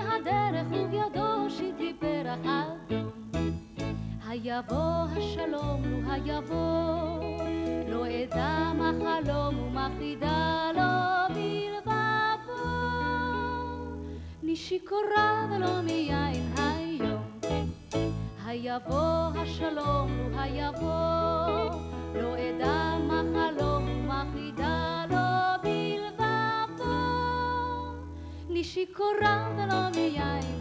הדרך ובידו שתלי פרח אדום. היבוא השלום, לו היבוא, לא אדע מה חלום ומה חידה לו בלבבו. משיכורה ולא מיין היום. היבוא השלום, לו היבוא, בלבבו. משיכורה ולא מיין